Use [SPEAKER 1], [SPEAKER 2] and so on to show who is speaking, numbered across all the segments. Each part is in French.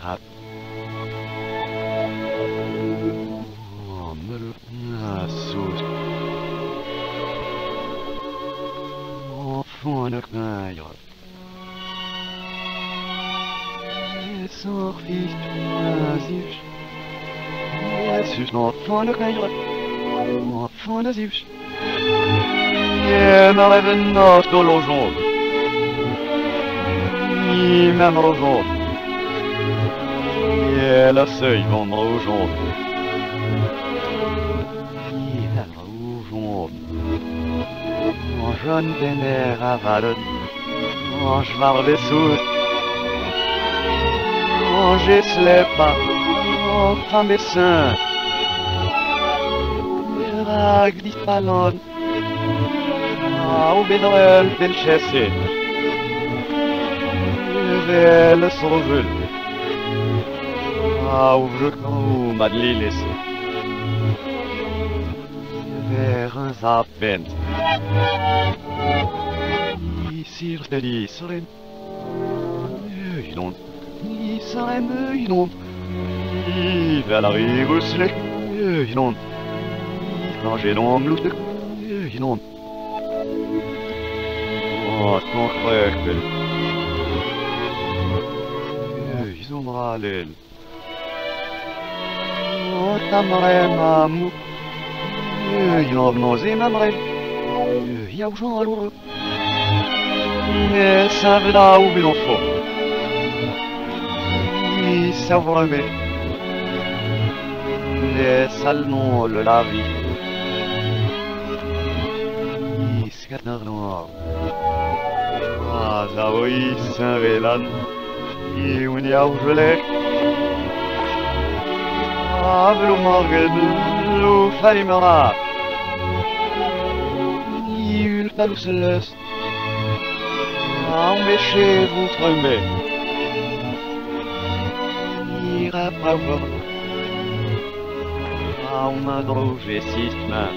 [SPEAKER 1] ira. Oh, me le... Ah, sauce. Jesus, enfant de lożą. Nie mam lożą. Nie la seuil vont lożą. Nie mam lożą. En jeune vénère à Valen. En j'varle sous. En j'esle pas. En femme et saint. Rag dit palon. Au bedrel del chesse. Vel sauvel. Au vrukno madlilis. Vers un zapent. Isir stedi seren. Öjnon. Isaren öjnon. I velaribus lek. Öjnon. Non blut. Öjnon. Åh, småkrökel. Öjnon ralel. Ça veut là où il en faut. Et ça va mais. Les salmons le lavi. Scanner noir. Ah, ça oui, Saint-Vélan. Et on y a morgen, lo falimera. Il talus lust. Empêchez-vous tremper. Ira power. Ah, ma droge, mains.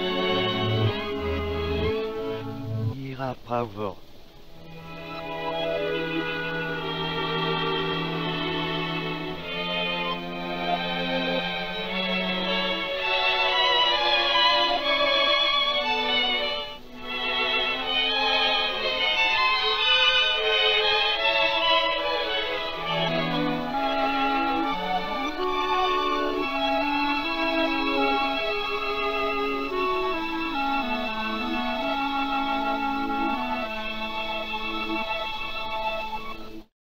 [SPEAKER 1] Ira power.